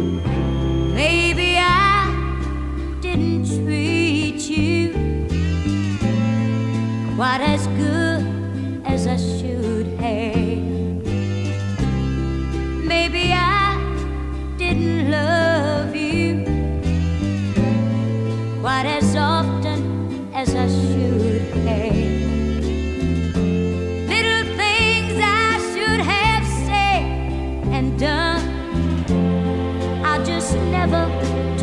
Maybe I didn't treat you quite as good as I should have. Maybe I didn't love you quite as often as I should have. Little things I should have said and done never